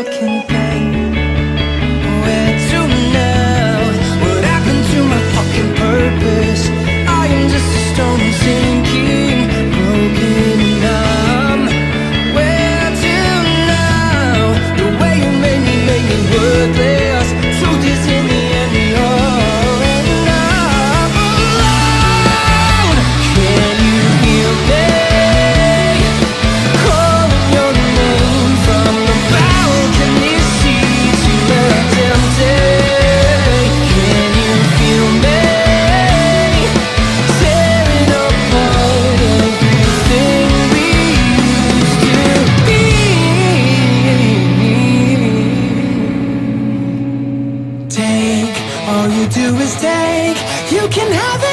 I can Take all you can have